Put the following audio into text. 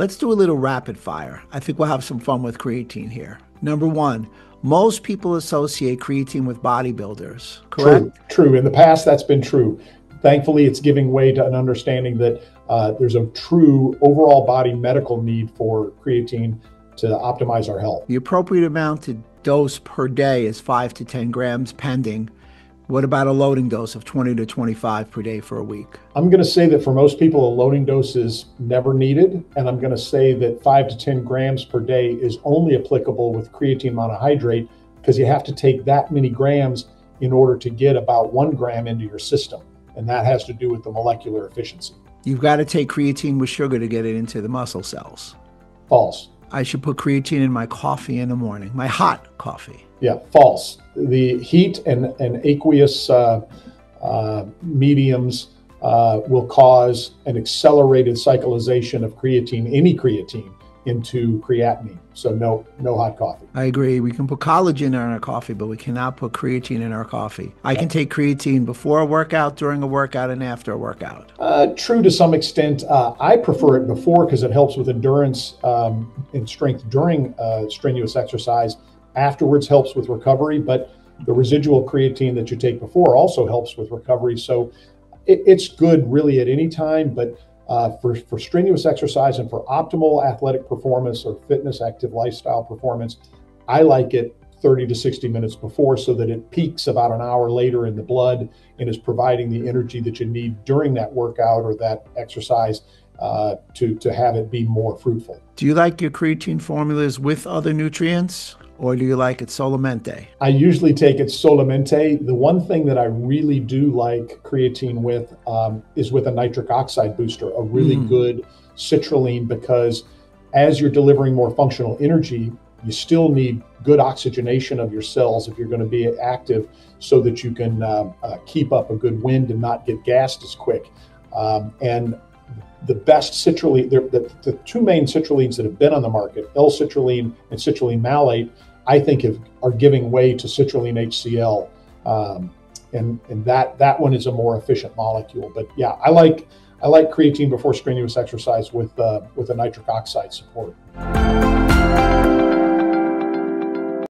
Let's do a little rapid fire. I think we'll have some fun with creatine here. Number one, most people associate creatine with bodybuilders, correct? True, true. In the past, that's been true. Thankfully, it's giving way to an understanding that uh, there's a true overall body medical need for creatine to optimize our health. The appropriate amount to dose per day is 5 to 10 grams pending what about a loading dose of 20 to 25 per day for a week? I'm going to say that for most people, a loading dose is never needed. And I'm going to say that 5 to 10 grams per day is only applicable with creatine monohydrate because you have to take that many grams in order to get about one gram into your system. And that has to do with the molecular efficiency. You've got to take creatine with sugar to get it into the muscle cells. False. I should put creatine in my coffee in the morning, my hot coffee. Yeah, false. The heat and, and aqueous uh, uh, mediums uh, will cause an accelerated cyclization of creatine, any creatine, into creatinine. So no, no hot coffee. I agree. We can put collagen in our coffee, but we cannot put creatine in our coffee. I can take creatine before a workout, during a workout, and after a workout. Uh, true to some extent. Uh, I prefer it before because it helps with endurance um, and strength during uh, strenuous exercise. Afterwards helps with recovery, but the residual creatine that you take before also helps with recovery. So it, it's good really at any time, but uh, for, for strenuous exercise and for optimal athletic performance or fitness active lifestyle performance, I like it 30 to 60 minutes before so that it peaks about an hour later in the blood and is providing the energy that you need during that workout or that exercise uh, to, to have it be more fruitful. Do you like your creatine formulas with other nutrients? Or do you like it solamente? I usually take it solamente. The one thing that I really do like creatine with um, is with a nitric oxide booster, a really mm. good citrulline, because as you're delivering more functional energy, you still need good oxygenation of your cells if you're going to be active so that you can uh, uh, keep up a good wind and not get gassed as quick. Um, and the best citrulline, the, the, two main citrullines that have been on the market, L-citrulline and citrulline malate, I think have, are giving way to citrulline HCl, um, and and that that one is a more efficient molecule. But yeah, I like I like creatine before strenuous exercise with uh, with a nitric oxide support.